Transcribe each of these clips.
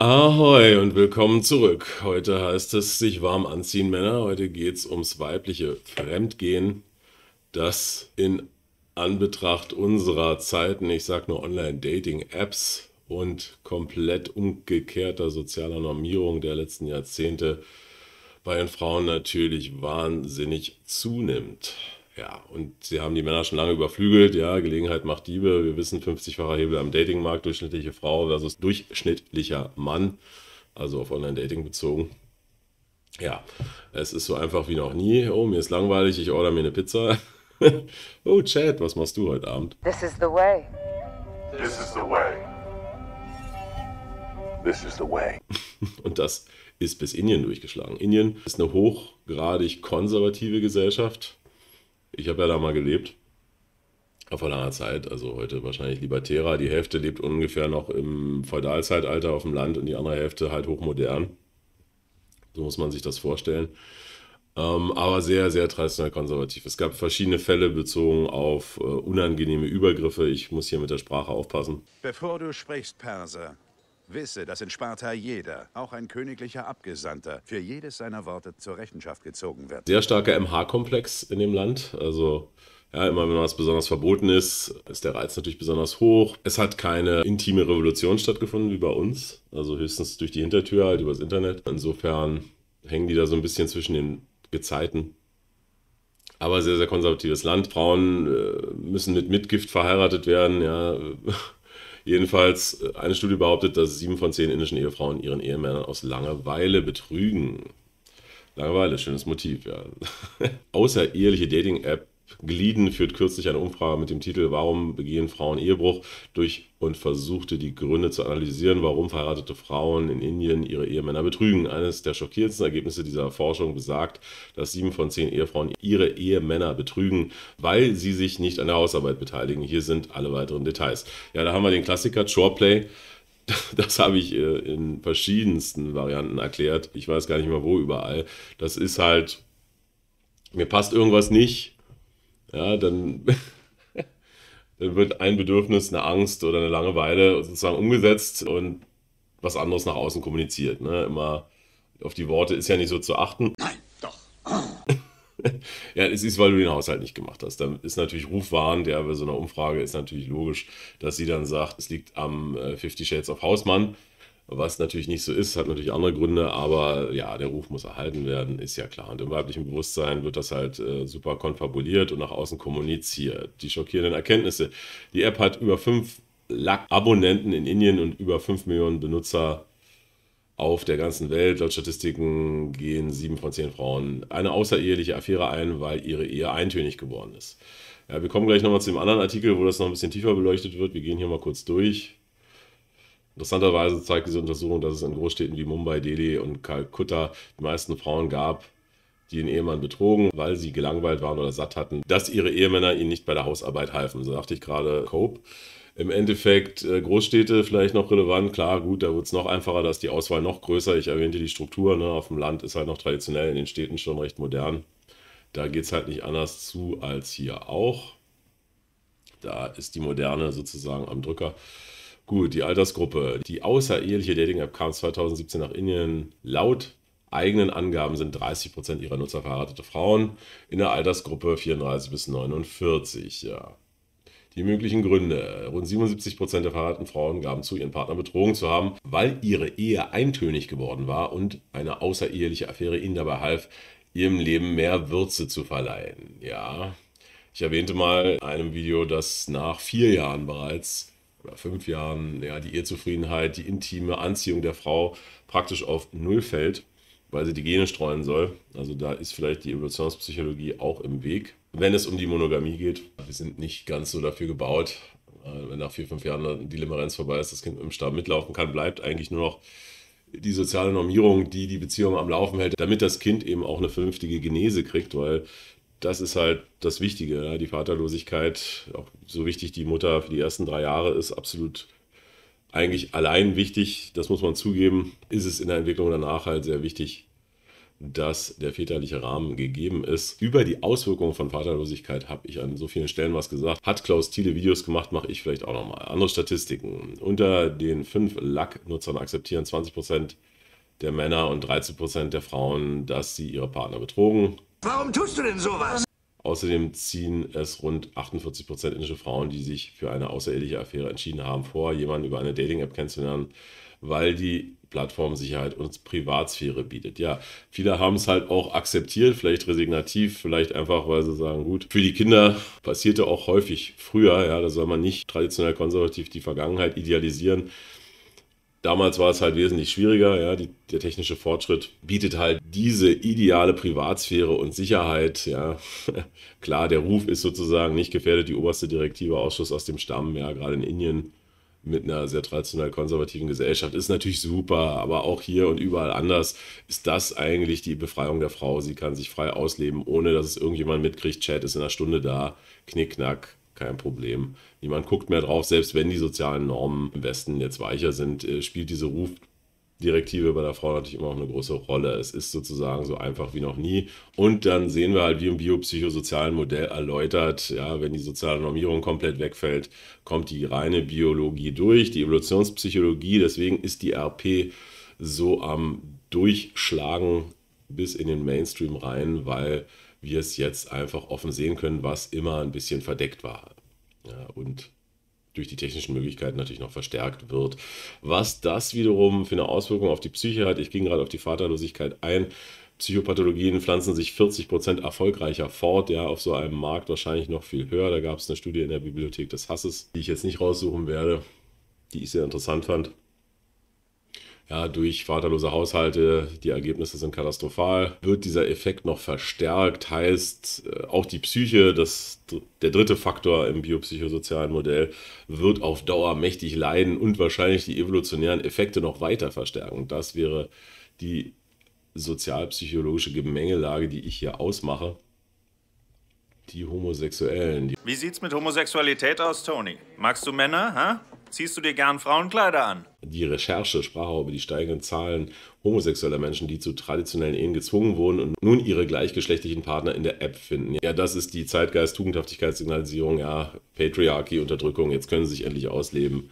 Ahoi und willkommen zurück. Heute heißt es sich warm anziehen, Männer. Heute geht es ums weibliche Fremdgehen, das in Anbetracht unserer Zeiten, ich sag nur Online-Dating-Apps und komplett umgekehrter sozialer Normierung der letzten Jahrzehnte bei den Frauen natürlich wahnsinnig zunimmt. Ja, und sie haben die Männer schon lange überflügelt. Ja, Gelegenheit macht Diebe. Wir wissen, 50-facher Hebel am Datingmarkt, durchschnittliche Frau versus durchschnittlicher Mann, also auf Online-Dating bezogen. Ja, es ist so einfach wie noch nie. Oh, mir ist langweilig, ich order mir eine Pizza. oh, Chad, was machst du heute Abend? This is the way. This is the way. This is the way. Und das ist bis Indien durchgeschlagen. Indien ist eine hochgradig konservative Gesellschaft ich habe ja da mal gelebt. Vor langer Zeit, also heute wahrscheinlich libertärer. Die Hälfte lebt ungefähr noch im Feudalzeitalter auf dem Land und die andere Hälfte halt hochmodern. So muss man sich das vorstellen. Ähm, aber sehr, sehr traditionell konservativ. Es gab verschiedene Fälle bezogen auf äh, unangenehme Übergriffe. Ich muss hier mit der Sprache aufpassen. Bevor du sprichst, Perser, wisse, dass in Sparta jeder, auch ein königlicher Abgesandter, für jedes seiner Worte zur Rechenschaft gezogen wird. Sehr starker MH-Komplex in dem Land. Also ja, immer wenn was besonders verboten ist, ist der Reiz natürlich besonders hoch. Es hat keine intime Revolution stattgefunden wie bei uns. Also höchstens durch die Hintertür, halt übers Internet. Insofern hängen die da so ein bisschen zwischen den Gezeiten. Aber sehr, sehr konservatives Land. Frauen äh, müssen mit Mitgift verheiratet werden. Ja, Jedenfalls, äh, eine Studie behauptet, dass sieben von zehn indischen Ehefrauen ihren Ehemännern aus Langeweile betrügen. Langeweile, schönes Motiv, ja. Außereheliche Dating-App Glieden führt kürzlich eine Umfrage mit dem Titel Warum begehen Frauen Ehebruch durch und versuchte die Gründe zu analysieren, warum verheiratete Frauen in Indien ihre Ehemänner betrügen. Eines der schockierendsten Ergebnisse dieser Forschung besagt, dass sieben von zehn Ehefrauen ihre Ehemänner betrügen, weil sie sich nicht an der Hausarbeit beteiligen. Hier sind alle weiteren Details. Ja, da haben wir den Klassiker Shoreplay. Das habe ich äh, in verschiedensten Varianten erklärt. Ich weiß gar nicht mehr wo überall. Das ist halt, mir passt irgendwas nicht ja, dann, dann wird ein Bedürfnis, eine Angst oder eine Langeweile sozusagen umgesetzt und was anderes nach außen kommuniziert. Ne? Immer auf die Worte ist ja nicht so zu achten. Nein, doch. ja, es ist, weil du den Haushalt nicht gemacht hast. Dann ist natürlich Rufwahn, der bei so einer Umfrage ist natürlich logisch, dass sie dann sagt, es liegt am äh, Fifty Shades of Hausmann. Was natürlich nicht so ist, hat natürlich andere Gründe, aber ja, der Ruf muss erhalten werden, ist ja klar. Und im weiblichen Bewusstsein wird das halt äh, super konfabuliert und nach außen kommuniziert. Die schockierenden Erkenntnisse. Die App hat über 5 Lakh Abonnenten in Indien und über 5 Millionen Benutzer auf der ganzen Welt. Laut Statistiken gehen 7 von 10 Frauen eine außereheliche Affäre ein, weil ihre Ehe eintönig geworden ist. Ja, wir kommen gleich nochmal zu dem anderen Artikel, wo das noch ein bisschen tiefer beleuchtet wird. Wir gehen hier mal kurz durch. Interessanterweise zeigt diese Untersuchung, dass es in Großstädten wie Mumbai, Delhi und Kalkutta die meisten Frauen gab, die den Ehemann betrogen, weil sie gelangweilt waren oder satt hatten, dass ihre Ehemänner ihnen nicht bei der Hausarbeit halfen. So dachte ich gerade, Cope. Im Endeffekt äh, Großstädte vielleicht noch relevant, klar, gut, da wird es noch einfacher, da ist die Auswahl noch größer. Ich erwähnte die Struktur, ne? auf dem Land ist halt noch traditionell, in den Städten schon recht modern. Da geht es halt nicht anders zu als hier auch. Da ist die Moderne sozusagen am Drücker. Gut, die Altersgruppe. Die außereheliche Dating-App kam 2017 nach Indien. Laut eigenen Angaben sind 30% ihrer Nutzer verheiratete Frauen in der Altersgruppe 34 bis 49. Ja. Die möglichen Gründe. Rund 77% der verheirateten Frauen gaben zu, ihren Partner betrogen zu haben, weil ihre Ehe eintönig geworden war und eine außereheliche Affäre ihnen dabei half, ihrem Leben mehr Würze zu verleihen. Ja. Ich erwähnte mal in einem Video, dass nach vier Jahren bereits fünf Jahren ja, die Ehezufriedenheit, die intime Anziehung der Frau praktisch auf Null fällt, weil sie die Gene streuen soll. Also da ist vielleicht die Evolutionspsychologie auch im Weg. Wenn es um die Monogamie geht, wir sind nicht ganz so dafür gebaut. Wenn nach vier, fünf Jahren die Limerenz vorbei ist, das Kind im Stab mitlaufen kann, bleibt eigentlich nur noch die soziale Normierung, die die Beziehung am Laufen hält, damit das Kind eben auch eine vernünftige Genese kriegt, weil das ist halt das Wichtige. Die Vaterlosigkeit, auch so wichtig die Mutter für die ersten drei Jahre ist, absolut eigentlich allein wichtig. Das muss man zugeben. Ist es in der Entwicklung danach halt sehr wichtig, dass der väterliche Rahmen gegeben ist. Über die Auswirkungen von Vaterlosigkeit habe ich an so vielen Stellen was gesagt. Hat Klaus Thiele Videos gemacht, mache ich vielleicht auch nochmal. Andere Statistiken. Unter den fünf Lack-Nutzern akzeptieren 20% der Männer und 13% der Frauen, dass sie ihre Partner betrogen. Warum tust du denn sowas? Außerdem ziehen es rund 48% indische Frauen, die sich für eine außereheliche Affäre entschieden haben, vor, jemanden über eine Dating-App kennenzulernen, weil die Plattform Sicherheit und Privatsphäre bietet. Ja, viele haben es halt auch akzeptiert, vielleicht resignativ, vielleicht einfach, weil sie sagen, gut, für die Kinder passierte auch häufig früher, ja, da soll man nicht traditionell konservativ die Vergangenheit idealisieren. Damals war es halt wesentlich schwieriger. Ja, die, der technische Fortschritt bietet halt diese ideale Privatsphäre und Sicherheit. Ja, klar, der Ruf ist sozusagen nicht gefährdet. Die oberste Direktive Ausschuss aus dem Stamm, ja, gerade in Indien mit einer sehr traditionell konservativen Gesellschaft ist natürlich super, aber auch hier und überall anders ist das eigentlich die Befreiung der Frau. Sie kann sich frei ausleben, ohne dass es irgendjemand mitkriegt. Chat ist in einer Stunde da, knickknack, kein Problem. Niemand guckt mehr drauf, selbst wenn die sozialen Normen im Westen jetzt weicher sind, äh, spielt diese Rufdirektive bei der Frau natürlich immer noch eine große Rolle. Es ist sozusagen so einfach wie noch nie. Und dann sehen wir halt, wie im biopsychosozialen Modell erläutert, ja, wenn die soziale Normierung komplett wegfällt, kommt die reine Biologie durch, die Evolutionspsychologie. Deswegen ist die RP so am Durchschlagen bis in den Mainstream rein, weil wir es jetzt einfach offen sehen können, was immer ein bisschen verdeckt war. Ja, und durch die technischen Möglichkeiten natürlich noch verstärkt wird. Was das wiederum für eine Auswirkung auf die Psyche hat, ich ging gerade auf die Vaterlosigkeit ein. Psychopathologien pflanzen sich 40 Prozent erfolgreicher fort, ja, auf so einem Markt wahrscheinlich noch viel höher. Da gab es eine Studie in der Bibliothek des Hasses, die ich jetzt nicht raussuchen werde, die ich sehr interessant fand ja, durch vaterlose Haushalte, die Ergebnisse sind katastrophal, wird dieser Effekt noch verstärkt, heißt äh, auch die Psyche, das, der dritte Faktor im biopsychosozialen Modell, wird auf Dauer mächtig leiden und wahrscheinlich die evolutionären Effekte noch weiter verstärken. Das wäre die sozialpsychologische Gemengelage, die ich hier ausmache. Die Homosexuellen. Die Wie sieht's mit Homosexualität aus, Tony? Magst du Männer, hä? Ziehst du dir gern Frauenkleider an? Die Recherche sprach auch über die steigenden Zahlen homosexueller Menschen, die zu traditionellen Ehen gezwungen wurden und nun ihre gleichgeschlechtlichen Partner in der App finden. Ja, das ist die Zeitgeist-Tugendhaftigkeitssignalisierung, ja, Patriarchy, Unterdrückung, jetzt können sie sich endlich ausleben.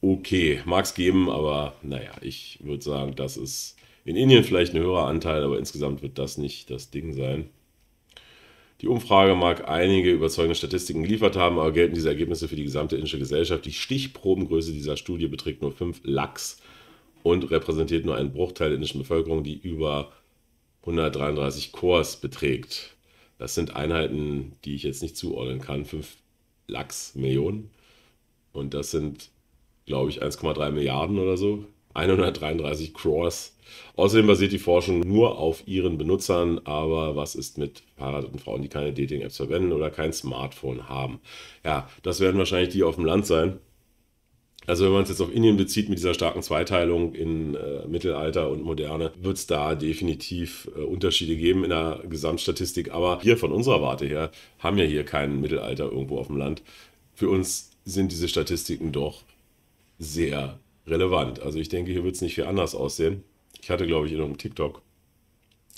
Okay, mag es geben, aber naja, ich würde sagen, das ist in Indien vielleicht ein höherer Anteil, aber insgesamt wird das nicht das Ding sein. Die Umfrage mag einige überzeugende Statistiken geliefert haben, aber gelten diese Ergebnisse für die gesamte indische Gesellschaft. Die Stichprobengröße dieser Studie beträgt nur 5 Lachs und repräsentiert nur einen Bruchteil der indischen Bevölkerung, die über 133 Cores beträgt. Das sind Einheiten, die ich jetzt nicht zuordnen kann. 5 Lachs Millionen. Und das sind, glaube ich, 1,3 Milliarden oder so. 133 Crores. Außerdem basiert die Forschung nur auf ihren Benutzern, aber was ist mit verheirateten Frauen, die keine Dating-Apps verwenden oder kein Smartphone haben? Ja, das werden wahrscheinlich die auf dem Land sein. Also wenn man es jetzt auf Indien bezieht mit dieser starken Zweiteilung in äh, Mittelalter und Moderne, wird es da definitiv äh, Unterschiede geben in der Gesamtstatistik. Aber hier von unserer Warte her haben wir hier kein Mittelalter irgendwo auf dem Land. Für uns sind diese Statistiken doch sehr relevant. Also ich denke, hier wird es nicht viel anders aussehen. Ich hatte, glaube ich, in einem TikTok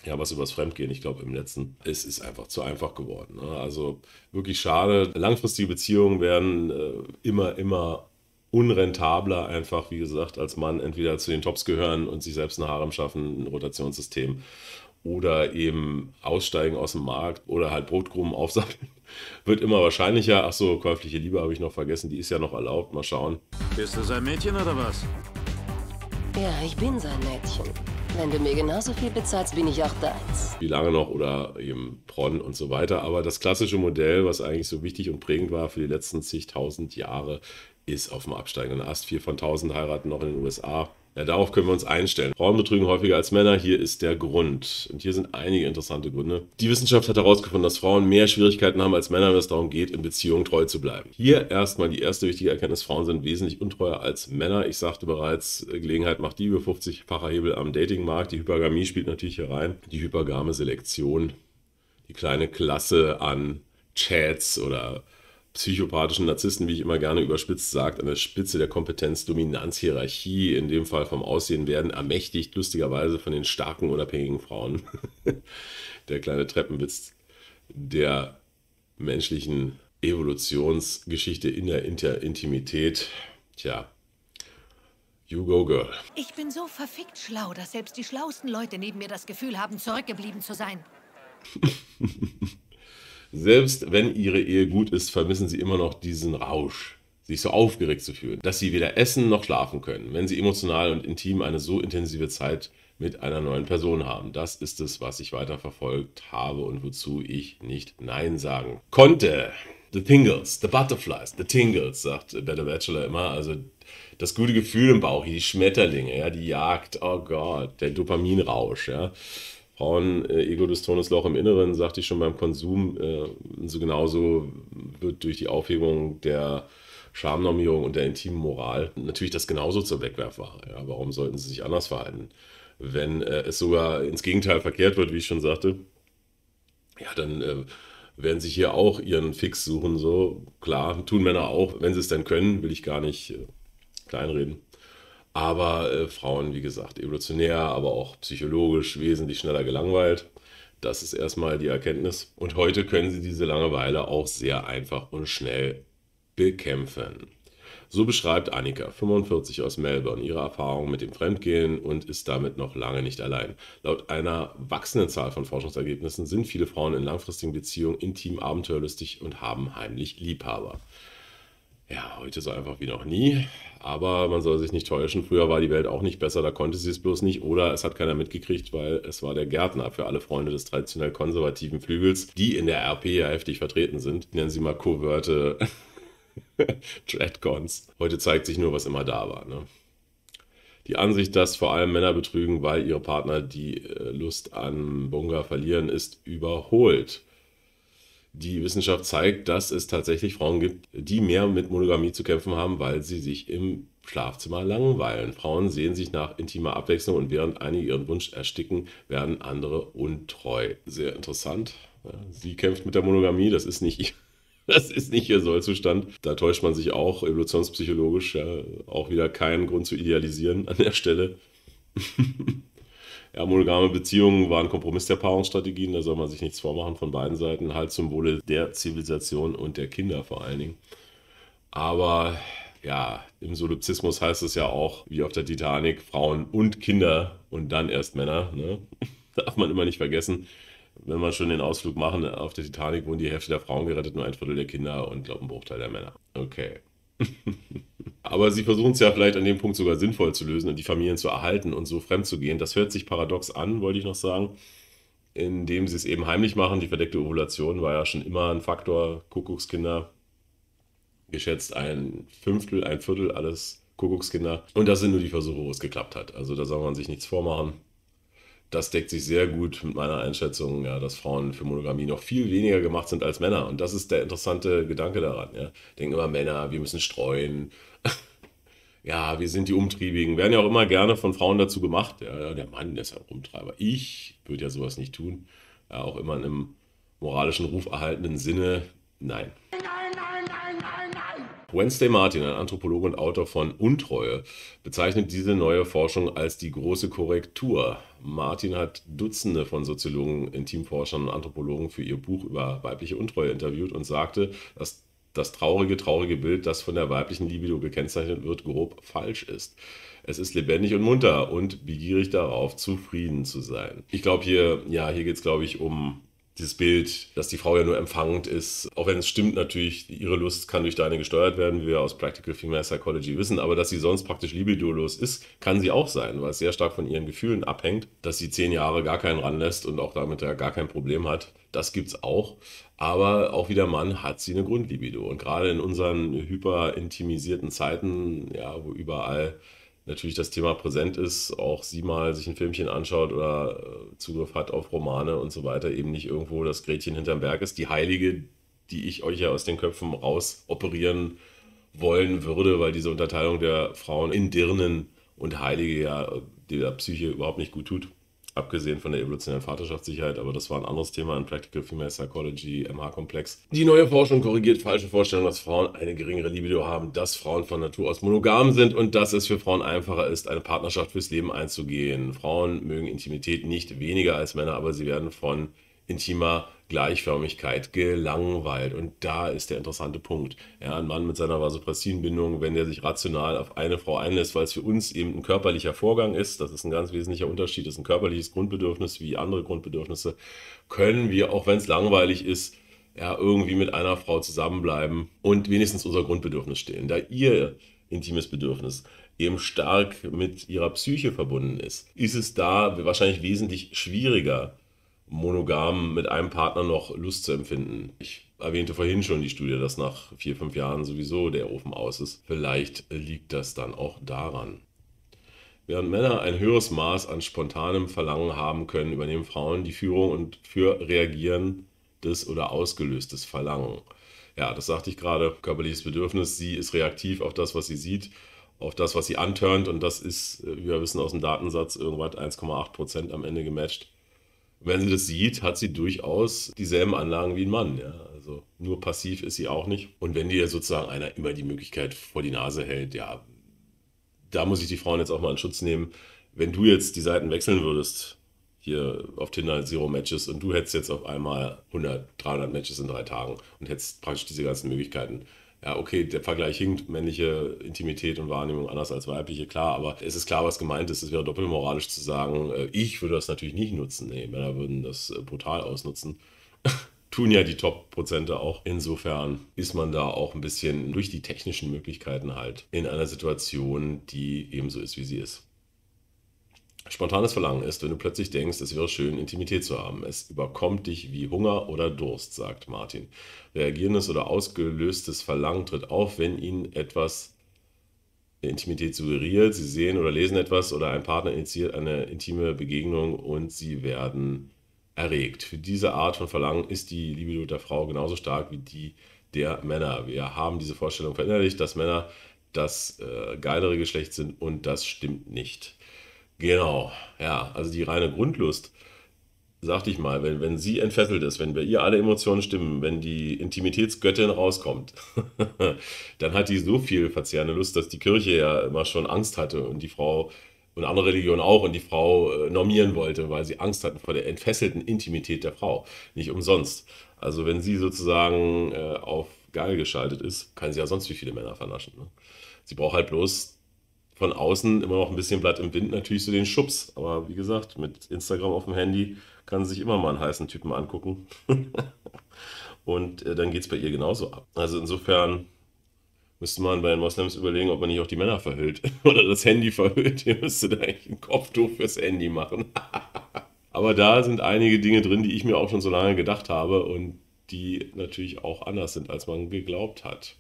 ja, was übers Fremdgehen, ich glaube im letzten. Es ist einfach zu einfach geworden. Ne? Also wirklich schade. Langfristige Beziehungen werden äh, immer, immer unrentabler, einfach wie gesagt, als Mann entweder zu den Tops gehören und sich selbst ein Harem schaffen, ein Rotationssystem oder eben aussteigen aus dem Markt oder halt Brotkrumen aufsammeln. Wird immer wahrscheinlicher. Ach so, käufliche Liebe habe ich noch vergessen, die ist ja noch erlaubt. Mal schauen. Bist du sein Mädchen oder was? Ja, ich bin sein Mädchen. Wenn du mir genauso viel bezahlst, bin ich auch deins. Wie lange noch oder eben Pron und so weiter. Aber das klassische Modell, was eigentlich so wichtig und prägend war für die letzten zigtausend Jahre, ist auf dem absteigenden Ast. Vier von tausend heiraten noch in den USA. Ja, darauf können wir uns einstellen. Frauen betrügen häufiger als Männer. Hier ist der Grund. Und hier sind einige interessante Gründe. Die Wissenschaft hat herausgefunden, dass Frauen mehr Schwierigkeiten haben als Männer, wenn es darum geht, in Beziehungen treu zu bleiben. Hier erstmal die erste wichtige Erkenntnis. Frauen sind wesentlich untreuer als Männer. Ich sagte bereits, Gelegenheit macht die über 50-facher Hebel am Datingmarkt. Die Hypergamie spielt natürlich hier rein. Die hypergame Selektion. Die kleine Klasse an Chats oder psychopathischen Narzissten, wie ich immer gerne überspitzt sagt, an der Spitze der Kompetenz-Dominanz-Hierarchie, in dem Fall vom Aussehen, werden ermächtigt, lustigerweise von den starken, unabhängigen Frauen. der kleine Treppenwitz der menschlichen Evolutionsgeschichte in der Inter Intimität. Tja, you go, girl. Ich bin so verfickt schlau, dass selbst die schlauesten Leute neben mir das Gefühl haben, zurückgeblieben zu sein. Selbst wenn ihre Ehe gut ist, vermissen sie immer noch diesen Rausch, sich so aufgeregt zu fühlen, dass sie weder essen noch schlafen können, wenn sie emotional und intim eine so intensive Zeit mit einer neuen Person haben. Das ist es, was ich weiter verfolgt habe und wozu ich nicht Nein sagen konnte. The Tingles, the Butterflies, the Tingles, sagt Better Bachelor immer. Also das gute Gefühl im Bauch, die Schmetterlinge, ja, die Jagd, oh Gott, der Dopaminrausch, ja. Frauen, äh, Loch im Inneren, sagte ich schon beim Konsum, äh, so genauso wird durch die Aufhebung der Schamnormierung und der intimen Moral natürlich das genauso zur Wegwerfware. Ja, warum sollten sie sich anders verhalten? Wenn äh, es sogar ins Gegenteil verkehrt wird, wie ich schon sagte, ja, dann äh, werden sich hier auch ihren Fix suchen. So klar, tun Männer auch, wenn sie es denn können, will ich gar nicht äh, kleinreden. Aber äh, Frauen, wie gesagt, evolutionär, aber auch psychologisch wesentlich schneller gelangweilt. Das ist erstmal die Erkenntnis. Und heute können sie diese Langeweile auch sehr einfach und schnell bekämpfen. So beschreibt Annika, 45 aus Melbourne, ihre Erfahrung mit dem Fremdgehen und ist damit noch lange nicht allein. Laut einer wachsenden Zahl von Forschungsergebnissen sind viele Frauen in langfristigen Beziehungen intim, abenteuerlustig und haben heimlich Liebhaber. Ja, heute so einfach wie noch nie. Aber man soll sich nicht täuschen. Früher war die Welt auch nicht besser, da konnte sie es bloß nicht. Oder es hat keiner mitgekriegt, weil es war der Gärtner für alle Freunde des traditionell konservativen Flügels, die in der RP ja heftig vertreten sind. Nennen sie mal Coverte Tradcons. Heute zeigt sich nur, was immer da war. Ne? Die Ansicht, dass vor allem Männer betrügen, weil ihre Partner die äh, Lust an Bunga verlieren, ist überholt. Die Wissenschaft zeigt, dass es tatsächlich Frauen gibt, die mehr mit Monogamie zu kämpfen haben, weil sie sich im Schlafzimmer langweilen. Frauen sehen sich nach intimer Abwechslung und während einige ihren Wunsch ersticken, werden andere untreu. Sehr interessant. Sie kämpft mit der Monogamie, das ist nicht das ist nicht ihr Sollzustand. Da täuscht man sich auch evolutionspsychologisch. Ja, auch wieder keinen Grund zu idealisieren an der Stelle. Ja, monogame Beziehungen waren Kompromiss der Paarungsstrategien, da soll man sich nichts vormachen von beiden Seiten, halt zum Wohle der Zivilisation und der Kinder vor allen Dingen. Aber ja, im Solipsismus heißt es ja auch, wie auf der Titanic, Frauen und Kinder und dann erst Männer. Ne? Darf man immer nicht vergessen. Wenn wir schon den Ausflug machen, auf der Titanic wurden die Hälfte der Frauen gerettet, nur ein Viertel der Kinder und glaube ein Bruchteil der Männer. Okay. Aber sie versuchen es ja vielleicht an dem Punkt sogar sinnvoll zu lösen und die Familien zu erhalten und so fremd zu gehen. Das hört sich paradox an, wollte ich noch sagen. Indem sie es eben heimlich machen. Die verdeckte Ovulation war ja schon immer ein Faktor. Kuckuckskinder, geschätzt ein Fünftel, ein Viertel, alles Kuckuckskinder. Und das sind nur die Versuche, wo es geklappt hat. Also da soll man sich nichts vormachen das deckt sich sehr gut mit meiner Einschätzung, ja, dass Frauen für Monogamie noch viel weniger gemacht sind als Männer. Und das ist der interessante Gedanke daran. Ja. Denken immer Männer, wir müssen streuen. ja, wir sind die Umtriebigen. Werden ja auch immer gerne von Frauen dazu gemacht. Ja, der Mann ist ja ein Umtreiber. Ich würde ja sowas nicht tun. Ja, auch immer in einem moralischen Ruf erhaltenen Sinne. Nein. Wednesday Martin, ein Anthropologe und Autor von Untreue, bezeichnet diese neue Forschung als die große Korrektur. Martin hat Dutzende von Soziologen, Intimforschern und Anthropologen für ihr Buch über weibliche Untreue interviewt und sagte, dass das traurige, traurige Bild, das von der weiblichen Libido gekennzeichnet wird, grob falsch ist. Es ist lebendig und munter und begierig darauf, zufrieden zu sein. Ich glaube hier, ja, hier geht es, glaube ich, um dieses Bild, dass die Frau ja nur empfangend ist, auch wenn es stimmt natürlich, ihre Lust kann durch deine gesteuert werden, wie wir aus Practical Female Psychology wissen, aber dass sie sonst praktisch libidolos ist, kann sie auch sein, weil es sehr stark von ihren Gefühlen abhängt, dass sie zehn Jahre gar keinen ranlässt und auch damit ja gar kein Problem hat. Das gibt es auch, aber auch wie der Mann hat sie eine Grundlibido. Und gerade in unseren hyperintimisierten Zeiten, ja, wo überall natürlich das Thema präsent ist, auch sie mal sich ein Filmchen anschaut oder äh, Zugriff hat auf Romane und so weiter, eben nicht irgendwo das Gretchen hinterm Berg ist, die Heilige, die ich euch ja aus den Köpfen raus operieren wollen würde, weil diese Unterteilung der Frauen in Dirnen und Heilige ja der Psyche überhaupt nicht gut tut. Abgesehen von der evolutionären Vaterschaftssicherheit, aber das war ein anderes Thema in Practical Female Psychology, MH-Komplex. Die neue Forschung korrigiert falsche Vorstellungen, dass Frauen eine geringere Libido haben, dass Frauen von Natur aus monogam sind und dass es für Frauen einfacher ist, eine Partnerschaft fürs Leben einzugehen. Frauen mögen Intimität nicht weniger als Männer, aber sie werden von intimer Gleichförmigkeit gelangweilt. Und da ist der interessante Punkt. Ja, ein Mann mit seiner Vasopressinbindung, wenn der sich rational auf eine Frau einlässt, weil es für uns eben ein körperlicher Vorgang ist, das ist ein ganz wesentlicher Unterschied, das ist ein körperliches Grundbedürfnis wie andere Grundbedürfnisse, können wir, auch wenn es langweilig ist, ja, irgendwie mit einer Frau zusammenbleiben und wenigstens unser Grundbedürfnis stehen. Da ihr intimes Bedürfnis eben stark mit ihrer Psyche verbunden ist, ist es da wahrscheinlich wesentlich schwieriger, monogam mit einem Partner noch Lust zu empfinden. Ich erwähnte vorhin schon die Studie, dass nach vier, fünf Jahren sowieso der Ofen aus ist. Vielleicht liegt das dann auch daran. Während Männer ein höheres Maß an spontanem Verlangen haben können, übernehmen Frauen die Führung und für reagierendes oder ausgelöstes Verlangen. Ja, das sagte ich gerade, körperliches Bedürfnis. Sie ist reaktiv auf das, was sie sieht, auf das, was sie antörnt und das ist, wie wir wissen aus dem Datensatz, irgendwas 1,8% am Ende gematcht wenn sie das sieht, hat sie durchaus dieselben Anlagen wie ein Mann. Ja? Also nur passiv ist sie auch nicht. Und wenn dir sozusagen einer immer die Möglichkeit vor die Nase hält, ja, da muss ich die Frauen jetzt auch mal in Schutz nehmen. Wenn du jetzt die Seiten wechseln würdest, hier auf Tinder Zero Matches und du hättest jetzt auf einmal 100, 300 Matches in drei Tagen und hättest praktisch diese ganzen Möglichkeiten, ja, okay, der Vergleich hinkt, männliche Intimität und Wahrnehmung anders als weibliche, klar, aber es ist klar, was gemeint ist. Es wäre doppelmoralisch zu sagen, äh, ich würde das natürlich nicht nutzen. Nee, Männer würden das äh, brutal ausnutzen. Tun ja die Top-Prozente auch. Insofern ist man da auch ein bisschen durch die technischen Möglichkeiten halt in einer Situation, die ebenso ist, wie sie ist. Spontanes Verlangen ist, wenn du plötzlich denkst, es wäre schön, Intimität zu haben. Es überkommt dich wie Hunger oder Durst, sagt Martin. Reagierendes oder ausgelöstes Verlangen tritt auf, wenn ihnen etwas Intimität suggeriert. Sie sehen oder lesen etwas oder ein Partner initiiert eine intime Begegnung und sie werden erregt. Für diese Art von Verlangen ist die Libido der Frau genauso stark wie die der Männer. Wir haben diese Vorstellung verinnerlicht, dass Männer das äh, geilere Geschlecht sind und das stimmt nicht. Genau, ja, also die reine Grundlust, sagte ich mal, wenn, wenn sie entfesselt ist, wenn bei ihr alle Emotionen stimmen, wenn die Intimitätsgöttin rauskommt, dann hat die so viel verzehrende Lust, dass die Kirche ja immer schon Angst hatte und die Frau und andere Religionen auch und die Frau äh, normieren wollte, weil sie Angst hatten vor der entfesselten Intimität der Frau. Nicht umsonst. Also wenn sie sozusagen äh, auf geil geschaltet ist, kann sie ja sonst wie viele Männer vernaschen. Ne? Sie braucht halt bloß von außen immer noch ein bisschen Blatt im Wind natürlich so den Schubs. Aber wie gesagt, mit Instagram auf dem Handy kann sie sich immer mal einen heißen Typen angucken. Und äh, dann geht es bei ihr genauso ab. Also insofern müsste man bei den Moslems überlegen, ob man nicht auch die Männer verhüllt oder das Handy verhüllt. Ihr müsstet eigentlich ein Kopftuch fürs Handy machen. Aber da sind einige Dinge drin, die ich mir auch schon so lange gedacht habe und die natürlich auch anders sind, als man geglaubt hat.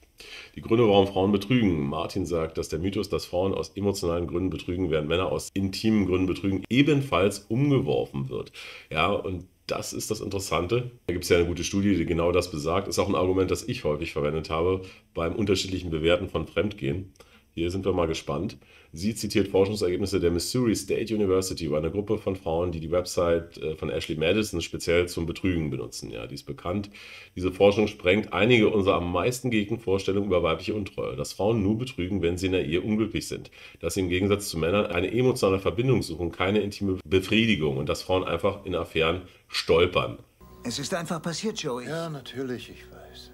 Die Gründe, warum Frauen betrügen. Martin sagt, dass der Mythos, dass Frauen aus emotionalen Gründen betrügen, während Männer aus intimen Gründen betrügen, ebenfalls umgeworfen wird. Ja, und das ist das Interessante. Da gibt es ja eine gute Studie, die genau das besagt. Ist auch ein Argument, das ich häufig verwendet habe beim unterschiedlichen Bewerten von Fremdgehen. Hier sind wir mal gespannt. Sie zitiert Forschungsergebnisse der Missouri State University über eine Gruppe von Frauen, die die Website äh, von Ashley Madison speziell zum Betrügen benutzen. Ja, die ist bekannt. Diese Forschung sprengt einige unserer am meisten gehegten Vorstellungen über weibliche Untreue. Dass Frauen nur betrügen, wenn sie in der Ehe unglücklich sind. Dass sie im Gegensatz zu Männern eine emotionale Verbindung suchen, keine intime Befriedigung und dass Frauen einfach in Affären stolpern. Es ist einfach passiert, Joey. Ja, natürlich, ich weiß.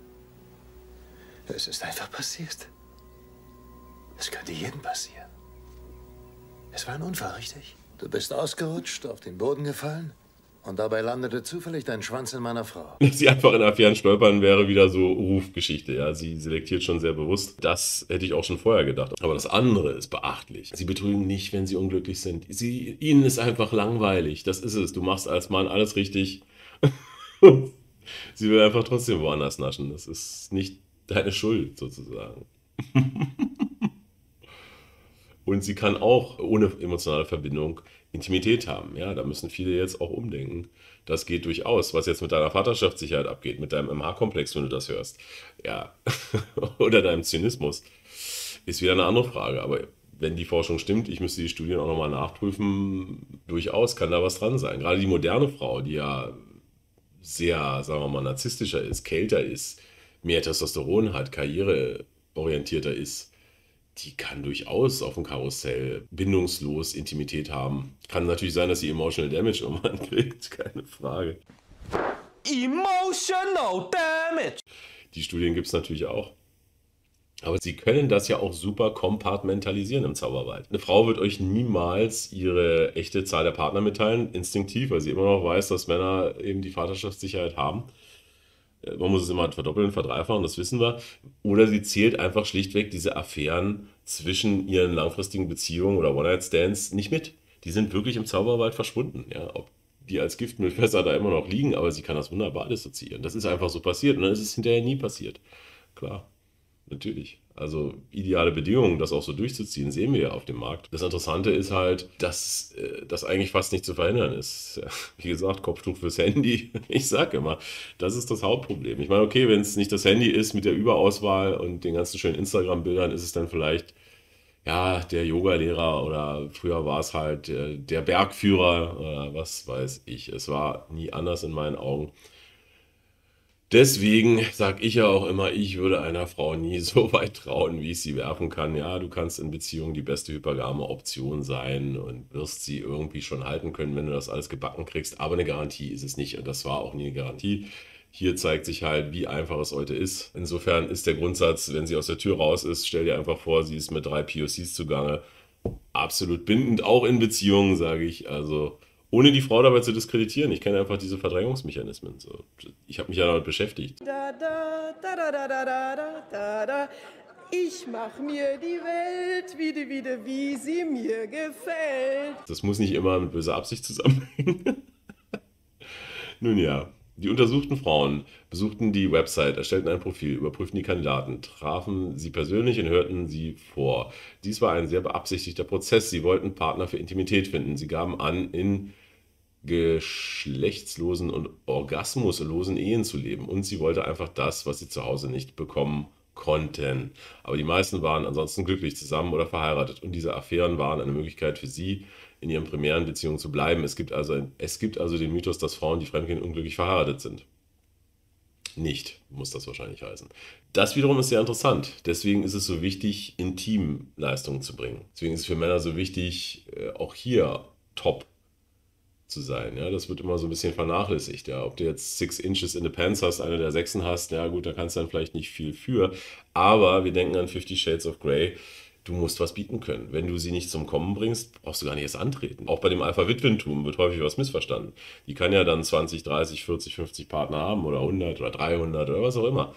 Es ist einfach passiert. Es könnte jedem passieren. Es war ein Unfall, richtig? Du bist ausgerutscht, auf den Boden gefallen und dabei landete zufällig dein Schwanz in meiner Frau. Dass sie einfach in Affären stolpern, wäre wieder so Rufgeschichte. Ja, sie selektiert schon sehr bewusst. Das hätte ich auch schon vorher gedacht. Aber das andere ist beachtlich. Sie betrügen nicht, wenn sie unglücklich sind. Sie, ihnen ist einfach langweilig. Das ist es. Du machst als Mann alles richtig. sie will einfach trotzdem woanders naschen. Das ist nicht deine Schuld sozusagen. Und sie kann auch ohne emotionale Verbindung Intimität haben. Ja, da müssen viele jetzt auch umdenken. Das geht durchaus. Was jetzt mit deiner Vaterschaftssicherheit abgeht, mit deinem MH-Komplex, wenn du das hörst, ja, oder deinem Zynismus, ist wieder eine andere Frage. Aber wenn die Forschung stimmt, ich müsste die Studien auch nochmal nachprüfen, durchaus kann da was dran sein. Gerade die moderne Frau, die ja sehr, sagen wir mal, narzisstischer ist, kälter ist, mehr Testosteron hat, karriereorientierter ist, die kann durchaus auf dem Karussell bindungslos Intimität haben. Kann natürlich sein, dass sie Emotional Damage irgendwann kriegt, keine Frage. Emotional Damage! Die Studien gibt es natürlich auch. Aber sie können das ja auch super kompartmentalisieren im Zauberwald. Eine Frau wird euch niemals ihre echte Zahl der Partner mitteilen, instinktiv, weil sie immer noch weiß, dass Männer eben die Vaterschaftssicherheit haben. Äh, man muss es immer verdoppeln, verdreifachen, das wissen wir. Oder sie zählt einfach schlichtweg diese Affären zwischen ihren langfristigen Beziehungen oder One-Night-Stands nicht mit. Die sind wirklich im Zauberwald verschwunden. Ja, ob die als Giftmüllfässer da immer noch liegen, aber sie kann das wunderbar dissoziieren. Das ist einfach so passiert und dann ist es hinterher nie passiert. Klar. Natürlich. Also ideale Bedingungen, das auch so durchzuziehen, sehen wir ja auf dem Markt. Das Interessante ist halt, dass äh, das eigentlich fast nicht zu verhindern ist. Wie gesagt, Kopftuch fürs Handy. Ich sage immer, das ist das Hauptproblem. Ich meine, okay, wenn es nicht das Handy ist mit der Überauswahl und den ganzen schönen Instagram-Bildern, ist es dann vielleicht ja, der Yoga-Lehrer oder früher war es halt äh, der Bergführer oder was weiß ich. Es war nie anders in meinen Augen. Deswegen sage ich ja auch immer, ich würde einer Frau nie so weit trauen, wie ich sie werfen kann. Ja, du kannst in Beziehung die beste hypergame Option sein und wirst sie irgendwie schon halten können, wenn du das alles gebacken kriegst. Aber eine Garantie ist es nicht. Und das war auch nie eine Garantie. Hier zeigt sich halt, wie einfach es heute ist. Insofern ist der Grundsatz, wenn sie aus der Tür raus ist, stell dir einfach vor, sie ist mit drei POCs zugange. Absolut bindend, auch in Beziehungen, sage ich. Also ohne die Frau dabei zu diskreditieren. Ich kenne einfach diese Verdrängungsmechanismen. So. Ich habe mich ja damit beschäftigt. Da, da, da, ich mach mir die Welt wieder, wieder, wie sie mir gefällt. Das muss nicht immer mit böser Absicht zusammenhängen. Nun ja. Die untersuchten Frauen besuchten die Website, erstellten ein Profil, überprüften die Kandidaten, trafen sie persönlich und hörten sie vor. Dies war ein sehr beabsichtigter Prozess. Sie wollten Partner für Intimität finden. Sie gaben an, in geschlechtslosen und orgasmuslosen Ehen zu leben. Und sie wollte einfach das, was sie zu Hause nicht bekommen konnten. Aber die meisten waren ansonsten glücklich zusammen oder verheiratet. Und diese Affären waren eine Möglichkeit für sie, in ihren primären Beziehungen zu bleiben. Es gibt also, es gibt also den Mythos, dass Frauen, die fremdgehen, unglücklich verheiratet sind. Nicht, muss das wahrscheinlich heißen. Das wiederum ist sehr interessant. Deswegen ist es so wichtig, Intimleistungen zu bringen. Deswegen ist es für Männer so wichtig, äh, auch hier top zu sein. Ja, das wird immer so ein bisschen vernachlässigt. Ja, ob du jetzt Six Inches in the Pants hast, eine der Sechsen hast, ja gut, da kannst du dann vielleicht nicht viel für. Aber wir denken an Fifty Shades of Grey du musst was bieten können. Wenn du sie nicht zum Kommen bringst, brauchst du gar nicht erst antreten. Auch bei dem Alpha-Witwentum wird häufig was missverstanden. Die kann ja dann 20, 30, 40, 50 Partner haben oder 100 oder 300 oder was auch immer.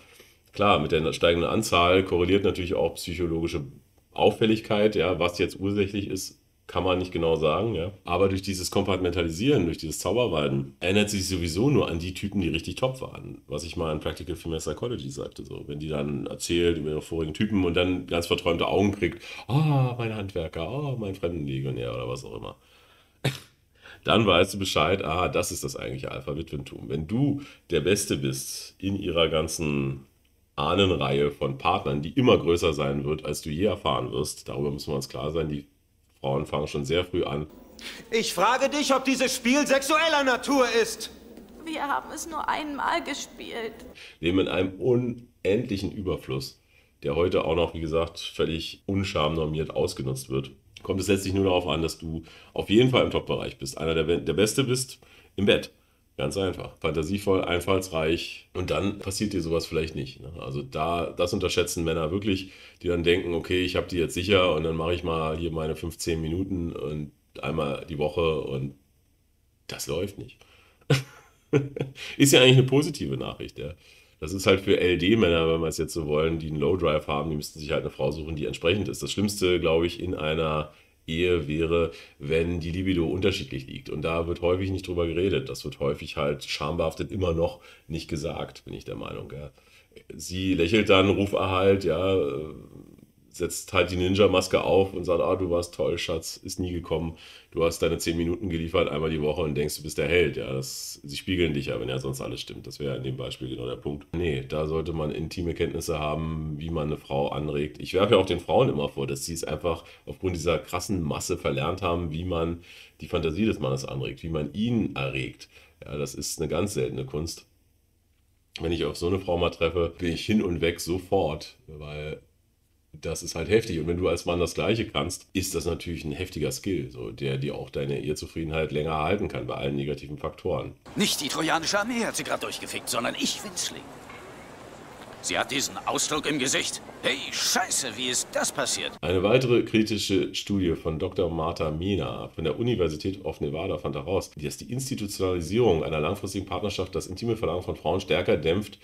Klar, mit der steigenden Anzahl korreliert natürlich auch psychologische Auffälligkeit, ja, was jetzt ursächlich ist, kann man nicht genau sagen, ja. Aber durch dieses Kompartmentalisieren, durch dieses Zauberwalden, erinnert sie sich sowieso nur an die Typen, die richtig top waren. Was ich mal in Practical Female Psychology sagte. So, wenn die dann erzählt über ihre vorigen Typen und dann ganz verträumte Augen kriegt, oh, mein Handwerker, oh, mein Fremdenlegionär oder was auch immer. dann weißt du Bescheid, ah, das ist das eigentliche Alpha-Witwentum. Wenn du der Beste bist in ihrer ganzen Ahnenreihe von Partnern, die immer größer sein wird, als du je erfahren wirst, darüber müssen wir uns klar sein, die Frauen fangen schon sehr früh an. Ich frage dich, ob dieses Spiel sexueller Natur ist. Wir haben es nur einmal gespielt. Leben in einem unendlichen Überfluss, der heute auch noch, wie gesagt, völlig unschamnormiert ausgenutzt wird. Kommt es letztlich nur darauf an, dass du auf jeden Fall im Top-Bereich bist. Einer der, der Beste bist im Bett. Ganz einfach. Fantasievoll, einfallsreich. Und dann passiert dir sowas vielleicht nicht. Ne? Also da, das unterschätzen Männer wirklich, die dann denken, okay, ich habe die jetzt sicher und dann mache ich mal hier meine 15 Minuten und einmal die Woche und das läuft nicht. ist ja eigentlich eine positive Nachricht, ja. Das ist halt für LD-Männer, wenn wir es jetzt so wollen, die einen Low-Drive haben, die müssten sich halt eine Frau suchen, die entsprechend ist. Das Schlimmste, glaube ich, in einer Ehe wäre, wenn die Libido unterschiedlich liegt. Und da wird häufig nicht drüber geredet. Das wird häufig halt schambehaftet immer noch nicht gesagt, bin ich der Meinung. Ja. Sie lächelt dann, Ruferhalt, ja, setzt halt die Ninja-Maske auf und sagt, ah, du warst toll, Schatz, ist nie gekommen. Du hast deine 10 Minuten geliefert, einmal die Woche und denkst, du bist der Held. Ja, das, sie spiegeln dich ja, wenn ja sonst alles stimmt. Das wäre in dem Beispiel genau der Punkt. Nee, da sollte man intime Kenntnisse haben, wie man eine Frau anregt. Ich werfe ja auch den Frauen immer vor, dass sie es einfach aufgrund dieser krassen Masse verlernt haben, wie man die Fantasie des Mannes anregt, wie man ihn erregt. Ja, das ist eine ganz seltene Kunst. Wenn ich auf so eine Frau mal treffe, bin ich hin und weg sofort, weil das ist halt heftig. Und wenn du als Mann das Gleiche kannst, ist das natürlich ein heftiger Skill, so, der dir auch deine Ehezufriedenheit länger erhalten kann bei allen negativen Faktoren. Nicht die trojanische Armee hat sie gerade durchgefickt, sondern ich, Winzling. Sie hat diesen Ausdruck im Gesicht. Hey, scheiße, wie ist das passiert? Eine weitere kritische Studie von Dr. Martha Mena von der Universität of Nevada fand heraus, dass die Institutionalisierung einer langfristigen Partnerschaft das intime Verlangen von Frauen stärker dämpft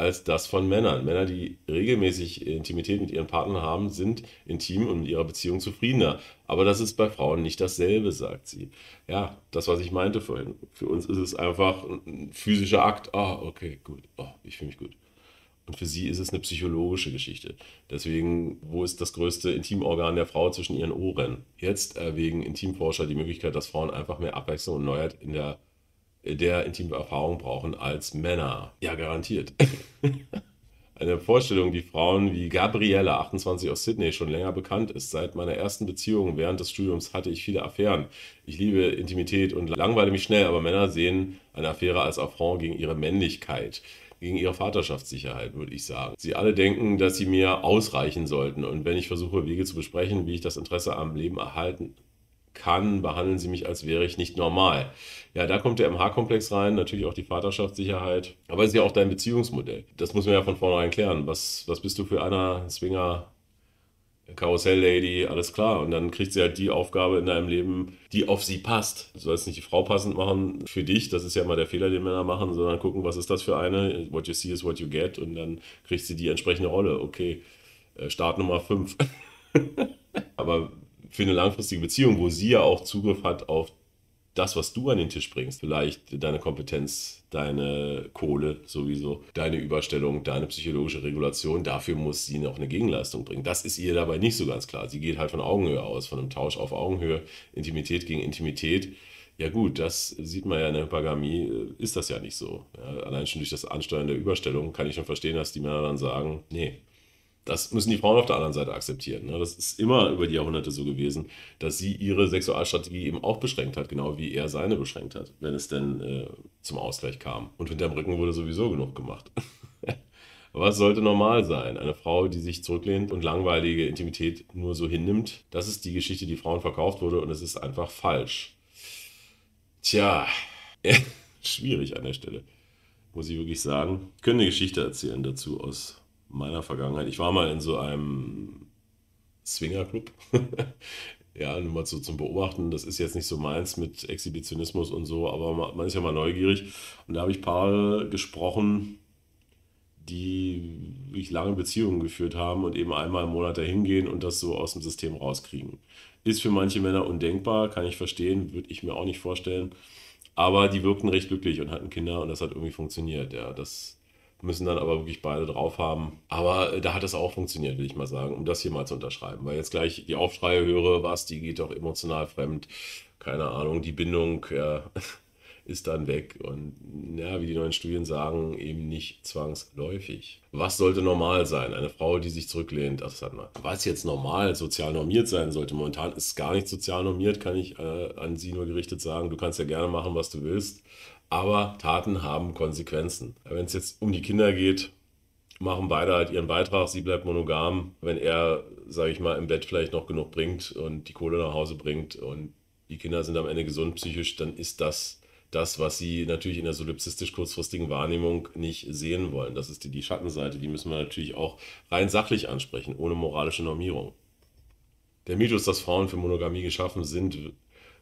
als das von Männern. Männer, die regelmäßig Intimität mit ihren Partnern haben, sind intim und mit ihrer Beziehung zufriedener. Aber das ist bei Frauen nicht dasselbe, sagt sie. Ja, das, was ich meinte vorhin. Für uns ist es einfach ein physischer Akt. Oh, okay, gut. Oh, ich fühle mich gut. Und für sie ist es eine psychologische Geschichte. Deswegen, wo ist das größte Intimorgan der Frau zwischen ihren Ohren? Jetzt erwägen Intimforscher die Möglichkeit, dass Frauen einfach mehr Abwechslung und Neuheit in der der intime Erfahrung brauchen als Männer. Ja, garantiert. Eine Vorstellung, die Frauen wie Gabriella, 28 aus Sydney, schon länger bekannt ist. Seit meiner ersten Beziehung während des Studiums hatte ich viele Affären. Ich liebe Intimität und langweile mich schnell, aber Männer sehen eine Affäre als Affront gegen ihre Männlichkeit, gegen ihre Vaterschaftssicherheit, würde ich sagen. Sie alle denken, dass sie mir ausreichen sollten. Und wenn ich versuche, Wege zu besprechen, wie ich das Interesse am Leben erhalten kann, behandeln sie mich, als wäre ich nicht normal. Ja, da kommt der MH-Komplex rein, natürlich auch die Vaterschaftssicherheit, aber es ist ja auch dein Beziehungsmodell. Das muss man ja von vornherein klären. Was, was bist du für einer Swinger, Karussell-Lady, alles klar. Und dann kriegt sie halt die Aufgabe in deinem Leben, die auf sie passt. Du sollst nicht die Frau passend machen für dich, das ist ja mal der Fehler, den Männer machen, sondern gucken, was ist das für eine? What you see is what you get. Und dann kriegt sie die entsprechende Rolle. Okay, äh, Start Nummer 5. aber für eine langfristige Beziehung, wo sie ja auch Zugriff hat auf das, was du an den Tisch bringst, vielleicht deine Kompetenz, deine Kohle sowieso, deine Überstellung, deine psychologische Regulation, dafür muss sie noch eine Gegenleistung bringen. Das ist ihr dabei nicht so ganz klar. Sie geht halt von Augenhöhe aus, von einem Tausch auf Augenhöhe, Intimität gegen Intimität. Ja gut, das sieht man ja in der Hypergamie, äh, ist das ja nicht so. Ja, allein schon durch das Ansteuern der Überstellung kann ich schon verstehen, dass die Männer dann sagen, nee, das müssen die Frauen auf der anderen Seite akzeptieren. Ne? Das ist immer über die Jahrhunderte so gewesen, dass sie ihre Sexualstrategie eben auch beschränkt hat, genau wie er seine beschränkt hat, wenn es denn äh, zum Ausgleich kam. Und hinterm Rücken wurde sowieso genug gemacht. Was sollte normal sein? Eine Frau, die sich zurücklehnt und langweilige Intimität nur so hinnimmt, das ist die Geschichte, die Frauen verkauft wurde und es ist einfach falsch. Tja, schwierig an der Stelle, muss ich wirklich sagen. Ich könnte eine Geschichte erzählen dazu aus meiner Vergangenheit. Ich war mal in so einem Swingerclub. ja, nur mal so zum Beobachten. Das ist jetzt nicht so meins mit Exhibitionismus und so, aber man ist ja mal neugierig. Und da habe ich Paare gesprochen, die wirklich lange Beziehungen geführt haben und eben einmal im Monat dahin gehen und das so aus dem System rauskriegen. Ist für manche Männer undenkbar, kann ich verstehen, würde ich mir auch nicht vorstellen. Aber die wirkten recht glücklich und hatten Kinder und das hat irgendwie funktioniert. Ja, das, müssen dann aber wirklich beide drauf haben. Aber äh, da hat es auch funktioniert, will ich mal sagen, um das hier mal zu unterschreiben. Weil jetzt gleich die Aufschreie höre, was, die geht doch emotional fremd. Keine Ahnung, die Bindung ja, ist dann weg. Und ja, wie die neuen Studien sagen, eben nicht zwangsläufig. Was sollte normal sein? Eine Frau, die sich zurücklehnt. Ach, was jetzt normal, sozial normiert sein sollte. Momentan ist es gar nicht sozial normiert, kann ich äh, an Sie nur gerichtet sagen. Du kannst ja gerne machen, was du willst aber Taten haben Konsequenzen. Wenn es jetzt um die Kinder geht, machen beide halt ihren Beitrag, sie bleibt monogam. Wenn er, sage ich mal, im Bett vielleicht noch genug bringt und die Kohle nach Hause bringt und die Kinder sind am Ende gesund psychisch, dann ist das das, was sie natürlich in der solipsistisch kurzfristigen Wahrnehmung nicht sehen wollen. Das ist die, die Schattenseite, die müssen wir natürlich auch rein sachlich ansprechen, ohne moralische Normierung. Der Mythos, dass Frauen für Monogamie geschaffen sind,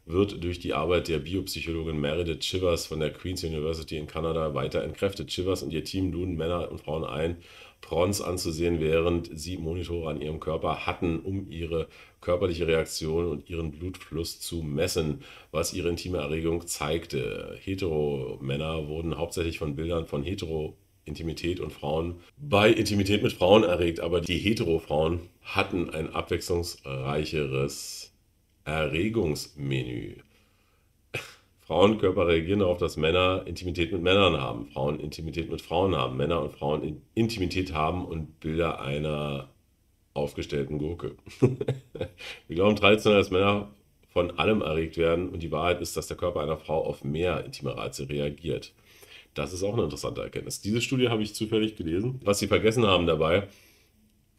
wird durch die Arbeit der Biopsychologin Meredith Chivers von der Queen's University in Kanada weiter entkräftet. Chivers und ihr Team luden Männer und Frauen ein, Prons anzusehen, während sie Monitore an ihrem Körper hatten, um ihre körperliche Reaktion und ihren Blutfluss zu messen, was ihre intime Erregung zeigte. Hetero-Männer wurden hauptsächlich von Bildern von hetero Intimität und Frauen bei Intimität mit Frauen erregt, aber die Hetero-Frauen hatten ein abwechslungsreicheres Erregungsmenü. Frauenkörper reagieren darauf, dass Männer Intimität mit Männern haben, Frauen Intimität mit Frauen haben, Männer und Frauen Intimität haben und Bilder einer aufgestellten Gurke. Wir glauben traditionell, dass Männer von allem erregt werden und die Wahrheit ist, dass der Körper einer Frau auf mehr intime Reize reagiert. Das ist auch eine interessante Erkenntnis. Diese Studie habe ich zufällig gelesen. Was sie vergessen haben dabei,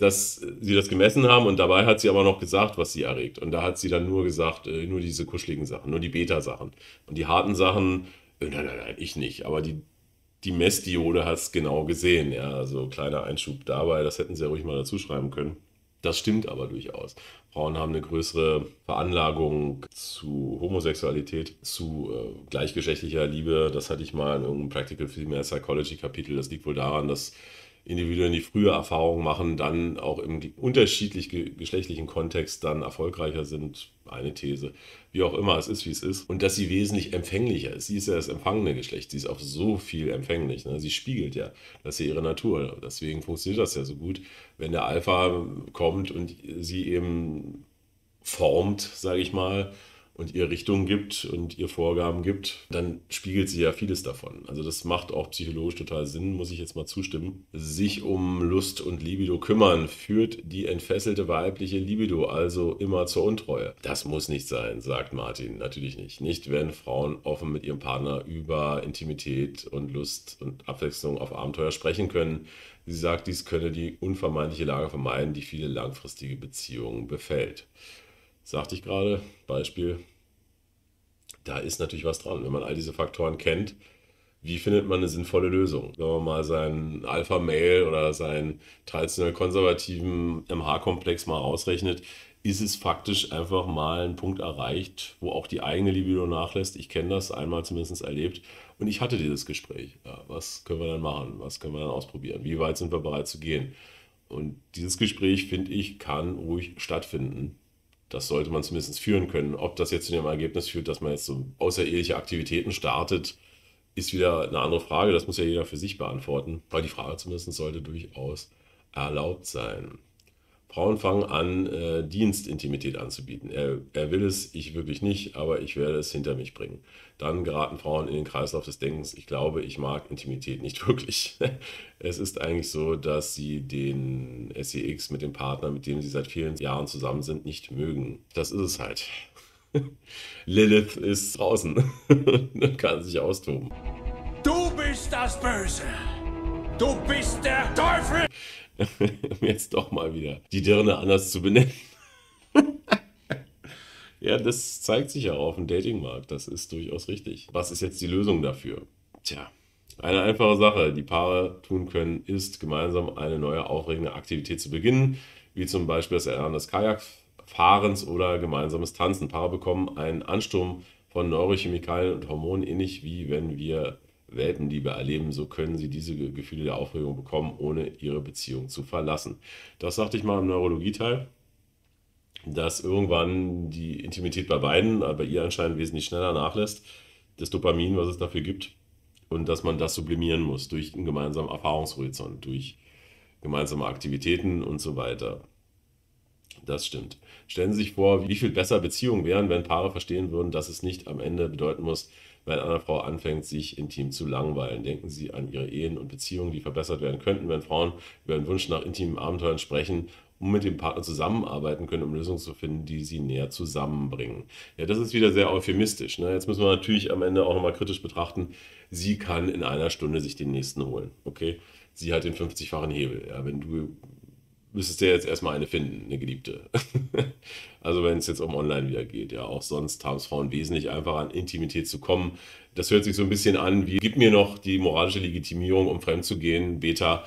dass sie das gemessen haben und dabei hat sie aber noch gesagt, was sie erregt. Und da hat sie dann nur gesagt, äh, nur diese kuscheligen Sachen, nur die Beta-Sachen. Und die harten Sachen, äh, nein, nein, nein, ich nicht. Aber die, die Messdiode hat es genau gesehen. Ja, also kleiner Einschub dabei, das hätten sie ja ruhig mal dazu schreiben können. Das stimmt aber durchaus. Frauen haben eine größere Veranlagung zu Homosexualität, zu äh, gleichgeschlechtlicher Liebe. Das hatte ich mal in irgendeinem Practical Female Psychology Kapitel. Das liegt wohl daran, dass Individuen, die frühe Erfahrungen machen, dann auch im unterschiedlich geschlechtlichen Kontext dann erfolgreicher sind. Eine These. Wie auch immer, es ist, wie es ist. Und dass sie wesentlich empfänglicher ist. Sie ist ja das empfangene Geschlecht. Sie ist auf so viel empfänglich. Ne? Sie spiegelt ja. Das ist ja ihre Natur. Deswegen funktioniert das ja so gut. Wenn der Alpha kommt und sie eben formt, sage ich mal, und ihr Richtung gibt und ihr Vorgaben gibt, dann spiegelt sie ja vieles davon. Also das macht auch psychologisch total Sinn, muss ich jetzt mal zustimmen. Sich um Lust und Libido kümmern, führt die entfesselte weibliche Libido also immer zur Untreue. Das muss nicht sein, sagt Martin. Natürlich nicht. Nicht, wenn Frauen offen mit ihrem Partner über Intimität und Lust und Abwechslung auf Abenteuer sprechen können. Sie sagt, dies könne die unvermeidliche Lage vermeiden, die viele langfristige Beziehungen befällt sagte ich gerade, Beispiel, da ist natürlich was dran. Wenn man all diese Faktoren kennt, wie findet man eine sinnvolle Lösung? Wenn man mal seinen Alpha-Mail oder seinen traditionell konservativen MH-Komplex mal ausrechnet, ist es faktisch einfach mal ein Punkt erreicht, wo auch die eigene Libido nachlässt. Ich kenne das einmal zumindest erlebt und ich hatte dieses Gespräch. Ja, was können wir dann machen? Was können wir dann ausprobieren? Wie weit sind wir bereit zu gehen? Und dieses Gespräch, finde ich, kann ruhig stattfinden das sollte man zumindest führen können. Ob das jetzt zu dem Ergebnis führt, dass man jetzt so außereheliche Aktivitäten startet, ist wieder eine andere Frage. Das muss ja jeder für sich beantworten. Aber die Frage zumindest sollte durchaus erlaubt sein. Frauen fangen an, äh, Dienstintimität anzubieten. Er, er will es, ich wirklich nicht, aber ich werde es hinter mich bringen. Dann geraten Frauen in den Kreislauf des Denkens, ich glaube, ich mag Intimität nicht wirklich. es ist eigentlich so, dass sie den SEX mit dem Partner, mit dem sie seit vielen Jahren zusammen sind, nicht mögen. Das ist es halt. Lilith ist draußen und kann sich austoben. Du bist das Böse. Du bist der Teufel. jetzt doch mal wieder die Dirne anders zu benennen. ja, das zeigt sich ja auch auf dem Datingmarkt. Das ist durchaus richtig. Was ist jetzt die Lösung dafür? Tja, eine einfache Sache, die Paare tun können, ist gemeinsam eine neue aufregende Aktivität zu beginnen, wie zum Beispiel das Erlernen des Kajakfahrens oder gemeinsames Tanzen. Paare bekommen einen Ansturm von Neurochemikalien und Hormonen, ähnlich wie wenn wir Welpenliebe erleben, so können sie diese Gefühle der Aufregung bekommen, ohne ihre Beziehung zu verlassen. Das sagte ich mal im Neurologieteil, dass irgendwann die Intimität bei beiden, bei ihr anscheinend wesentlich schneller nachlässt, das Dopamin, was es dafür gibt, und dass man das sublimieren muss durch einen gemeinsamen Erfahrungshorizont, durch gemeinsame Aktivitäten und so weiter. Das stimmt. Stellen Sie sich vor, wie viel besser Beziehungen wären, wenn Paare verstehen würden, dass es nicht am Ende bedeuten muss, wenn eine Frau anfängt, sich intim zu langweilen. Denken Sie an Ihre Ehen und Beziehungen, die verbessert werden könnten, wenn Frauen über den Wunsch nach intimen Abenteuern sprechen und mit dem Partner zusammenarbeiten können, um Lösungen zu finden, die sie näher zusammenbringen. Ja, das ist wieder sehr euphemistisch. Ne? Jetzt müssen wir natürlich am Ende auch nochmal kritisch betrachten, sie kann in einer Stunde sich den nächsten holen. Okay? Sie hat den 50-fachen Hebel. Ja, wenn du müsstest du jetzt erstmal eine finden, eine Geliebte. also wenn es jetzt um Online wieder geht, ja, auch sonst haben es Frauen wesentlich einfacher an Intimität zu kommen. Das hört sich so ein bisschen an wie, gib mir noch die moralische Legitimierung, um fremd zu gehen, Beta,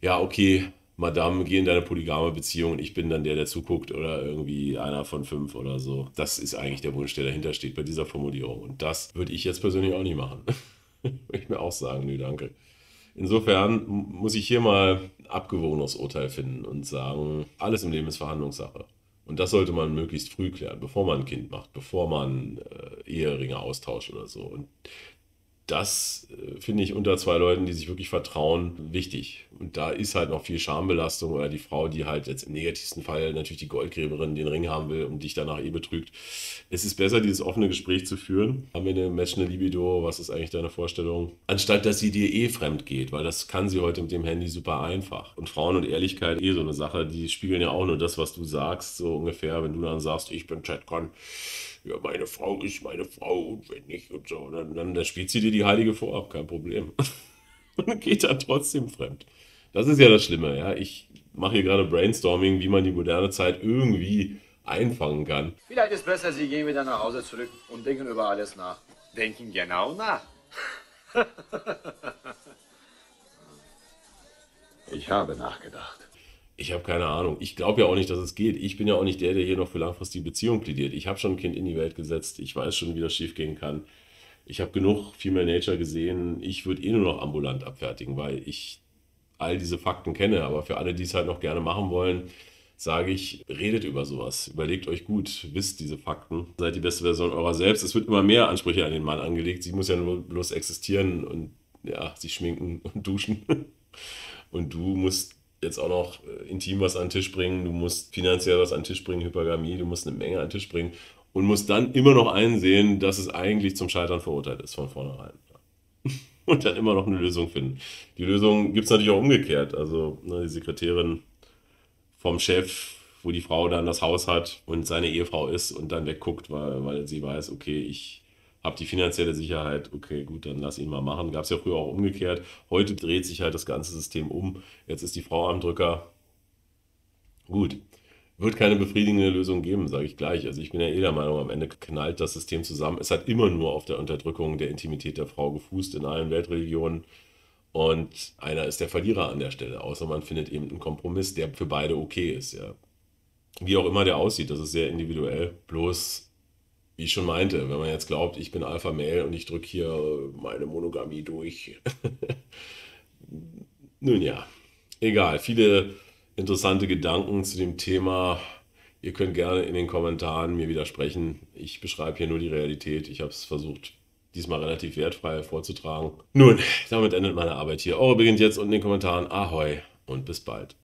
ja, okay, Madame, geh in deine polygame Beziehung und ich bin dann der, der zuguckt oder irgendwie einer von fünf oder so. Das ist eigentlich der Wunsch, der dahinter steht bei dieser Formulierung. Und das würde ich jetzt persönlich auch nicht machen. würde ich mir auch sagen, nö, danke. Insofern muss ich hier mal ein abgewogenes Urteil finden und sagen, alles im Leben ist Verhandlungssache. Und das sollte man möglichst früh klären, bevor man ein Kind macht, bevor man äh, Eheringe austauscht oder so. Und das äh, finde ich unter zwei Leuten, die sich wirklich vertrauen, wichtig. Und da ist halt noch viel Schambelastung oder die Frau, die halt jetzt im negativsten Fall natürlich die Goldgräberin den Ring haben will und dich danach eh betrügt. Es ist besser, dieses offene Gespräch zu führen. Haben wir eine Match, eine Libido? Was ist eigentlich deine Vorstellung? Anstatt, dass sie dir eh fremd geht, weil das kann sie heute mit dem Handy super einfach. Und Frauen und Ehrlichkeit eh so eine Sache, die spiegeln ja auch nur das, was du sagst, so ungefähr. Wenn du dann sagst, ich bin Chatcon, ja, meine Frau ist meine Frau und wenn nicht und so, dann, dann, dann spielt sie dir die Heilige vor, kein Problem. und geht dann trotzdem fremd. Das ist ja das Schlimme, ja. Ich mache hier gerade Brainstorming, wie man die moderne Zeit irgendwie einfangen kann. Vielleicht ist besser, Sie gehen wieder nach Hause zurück und denken über alles nach. Denken genau nach. ich habe nachgedacht. Ich habe keine Ahnung. Ich glaube ja auch nicht, dass es geht. Ich bin ja auch nicht der, der hier noch für langfristige Beziehungen plädiert. Ich habe schon ein Kind in die Welt gesetzt. Ich weiß schon, wie das schief gehen kann. Ich habe genug Female Nature gesehen. Ich würde eh nur noch ambulant abfertigen, weil ich all diese Fakten kenne. Aber für alle, die es halt noch gerne machen wollen, sage ich, redet über sowas. Überlegt euch gut, wisst diese Fakten. Seid die beste Version eurer selbst. Es wird immer mehr Ansprüche an den Mann angelegt. Sie muss ja nur bloß existieren und ja, sich schminken und duschen. Und du musst jetzt auch noch äh, intim was an den Tisch bringen, du musst finanziell was an den Tisch bringen, Hypergamie, du musst eine Menge an den Tisch bringen und musst dann immer noch einsehen, dass es eigentlich zum Scheitern verurteilt ist von vornherein. Und dann immer noch eine Lösung finden. Die Lösung gibt es natürlich auch umgekehrt. Also ne, die Sekretärin vom Chef, wo die Frau dann das Haus hat und seine Ehefrau ist und dann wegguckt, weil, weil sie weiß, okay, ich habe die finanzielle Sicherheit, okay, gut, dann lass ihn mal machen. Gab es ja früher auch umgekehrt. Heute dreht sich halt das ganze System um. Jetzt ist die Frau am Drücker. Gut, wird keine befriedigende Lösung geben, sage ich gleich. Also ich bin ja eh der Meinung, am Ende knallt das System zusammen. Es hat immer nur auf der Unterdrückung der Intimität der Frau gefußt in allen Weltreligionen. Und einer ist der Verlierer an der Stelle, außer man findet eben einen Kompromiss, der für beide okay ist. Ja. Wie auch immer der aussieht, das ist sehr individuell. Bloß wie ich schon meinte, wenn man jetzt glaubt, ich bin Alpha Male und ich drücke hier meine Monogamie durch. Nun ja, egal. Viele interessante Gedanken zu dem Thema. Ihr könnt gerne in den Kommentaren mir widersprechen. Ich beschreibe hier nur die Realität. Ich habe es versucht, diesmal relativ wertfrei vorzutragen. Nun, damit endet meine Arbeit hier. Eure beginnt jetzt unten in den Kommentaren. Ahoi und bis bald.